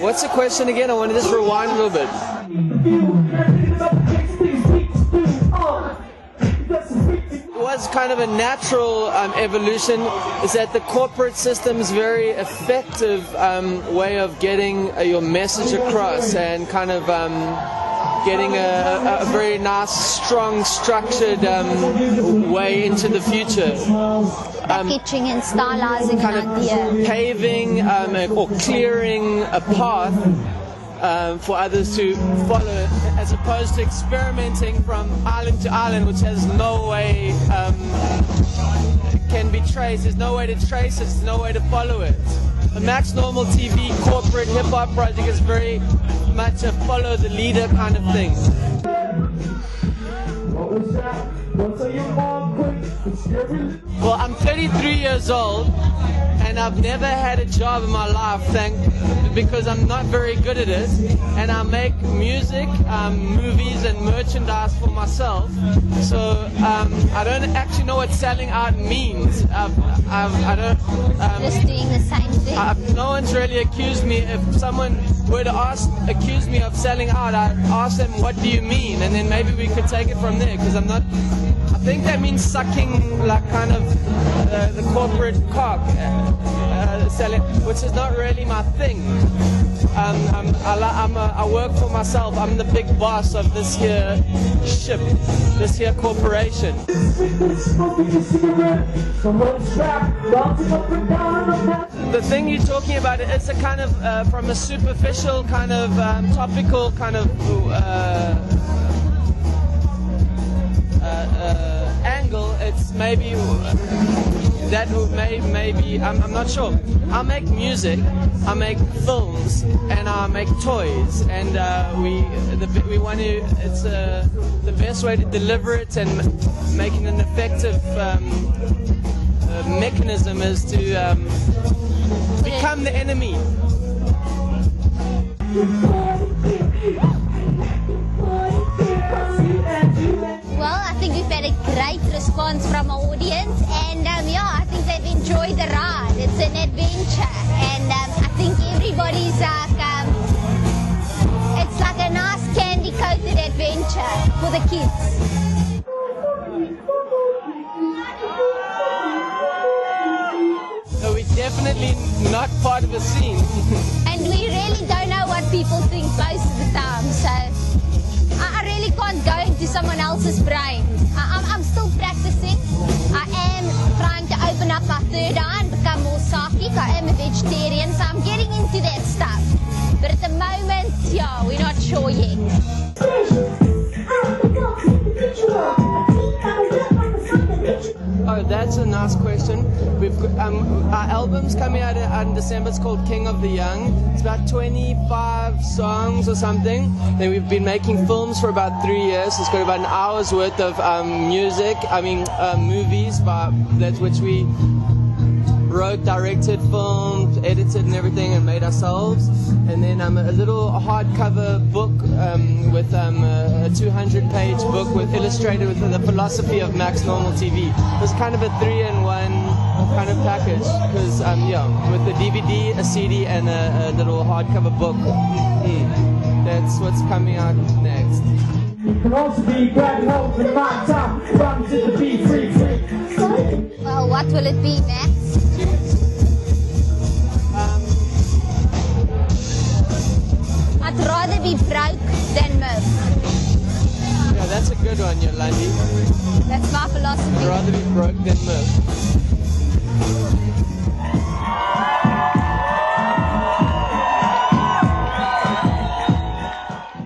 What's the question again? I want to just rewind a little bit. It was kind of a natural um, evolution. Is that the corporate system's very effective um, way of getting uh, your message across and kind of. Um, getting a, a, very nice, strong, structured um, way into the future. Um, Packaging and stylizing kind an of idea. paving um, or clearing a path um, for others to follow, as opposed to experimenting from island to island, which has no way um, can be traced. There's no way to trace it. There's no way to follow it. The Max Normal TV corporate hip hop project is very much a follow the leader kind of thing. Well, I'm 33 years old and I've never had a job in my life, thank because I'm not very good at it. And I make music, um, movies, and merchandise for myself. So um, I don't actually know what selling out means. I've, I've, I don't. Um, Just doing the same thing. I've, no one's really accused me. If someone to ask, accuse me of selling out, I'd ask them, "What do you mean?" And then maybe we could take it from there. Because I'm not. I think that means sucking, like kind of uh, the corporate cock, uh, uh, selling, which is not really my thing. Um, I'm, I, I'm a, I work for myself. I'm the big boss of this here ship, this here corporation. The thing you're talking about, it's a kind of uh, from a superficial kind of um, topical kind of uh, uh, uh, angle. It's maybe that may maybe I'm, I'm not sure. I make music, I make films, and I make toys, and uh, we the, we want to. It's uh, the best way to deliver it and making an effective um, uh, mechanism is to um, become the enemy. Well, I think we've had a great response from our audience, and um, yeah, I think they've enjoyed the ride. It's an adventure, and um, I think everybody's like, um, it's like a nice candy coated adventure for the kids. Definitely not part of a scene. And we really don't know what people think most of the time, so I, really can't go into someone else's brain. I, that's a nice question. We've um, our album's coming out in, December. It's called King of the Young. It's about 25 songs or something. Then we've been making films for about three years. It's got about an hour's worth of um, music. I mean, uh, movies, but that which we wrote, directed, filmed, edited, and everything, and made ourselves. And then um, a little hardcover book um, with um, a 200-page book with illustrated with the philosophy of Max Normal TV. It was kind of a three-in-one kind of package because um, yeah, with the DVD, a CD, and a, a little hardcover book. Mm. That's what's coming out next. Can also be grabbing hope in my time, to the beat, free, free. Well, what will it be, Max? I'd rather be broke than Murph. yeah, that's a good one, Yolandi. That's my philosophy. I'd rather be broke than Murph.